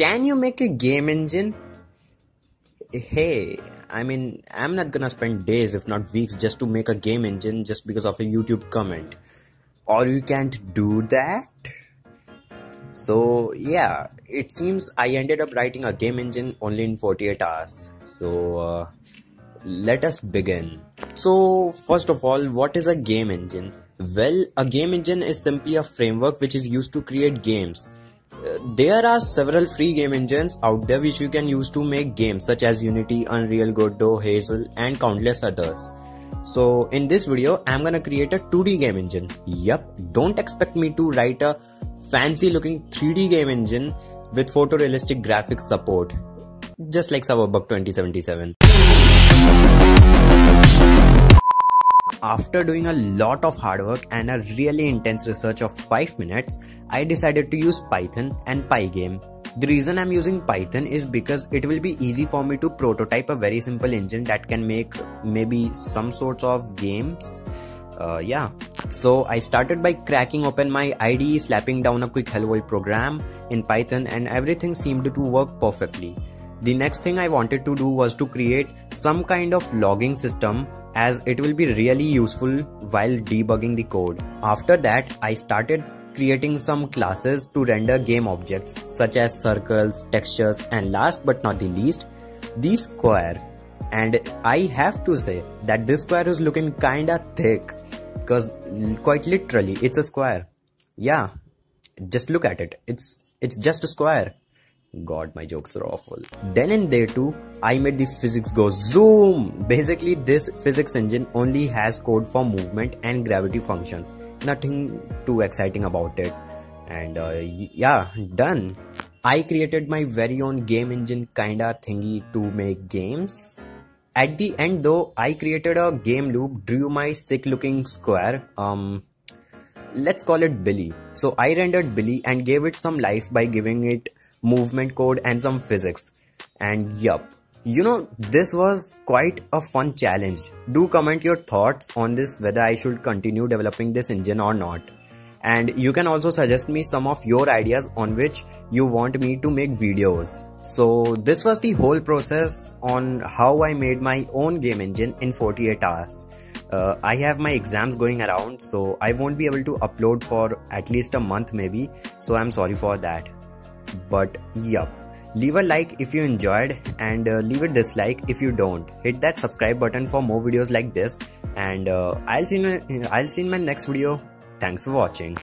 Can you make a game engine? Hey, I mean, I'm not gonna spend days, if not weeks, just to make a game engine just because of a YouTube comment. Or you can't do that? So, yeah, it seems I ended up writing a game engine only in 48 hours. So, uh, let us begin. So, first of all, what is a game engine? Well, a game engine is simply a framework which is used to create games. There are several free game engines out there which you can use to make games such as Unity, Unreal, Godot, Hazel and countless others. So in this video, I'm gonna create a 2D game engine. Yup, don't expect me to write a fancy looking 3D game engine with photorealistic graphics support. Just like Cyberbug 2077. After doing a lot of hard work and a really intense research of 5 minutes, I decided to use Python and Pygame. The reason I'm using Python is because it will be easy for me to prototype a very simple engine that can make maybe some sorts of games. Uh, yeah. So I started by cracking open my IDE, slapping down a quick hello world program in Python and everything seemed to work perfectly. The next thing I wanted to do was to create some kind of logging system as it will be really useful while debugging the code. After that, I started creating some classes to render game objects such as circles, textures and last but not the least, the square. And I have to say that this square is looking kinda thick because quite literally it's a square. Yeah, just look at it. It's it's just a square. God, my jokes are awful. Then and there too, I made the physics go zoom. Basically, this physics engine only has code for movement and gravity functions. Nothing too exciting about it. And uh, yeah, done. I created my very own game engine kinda thingy to make games. At the end though, I created a game loop, drew my sick looking square, um, let's call it Billy. So I rendered Billy and gave it some life by giving it movement code and some physics. And yup, you know, this was quite a fun challenge. Do comment your thoughts on this whether I should continue developing this engine or not. And you can also suggest me some of your ideas on which you want me to make videos. So this was the whole process on how I made my own game engine in 48 hours. Uh, I have my exams going around so I won't be able to upload for at least a month maybe so I'm sorry for that. But yup, leave a like if you enjoyed and uh, leave a dislike if you don't. Hit that subscribe button for more videos like this and uh, I'll see you in, I'll see you in my next video. Thanks for watching.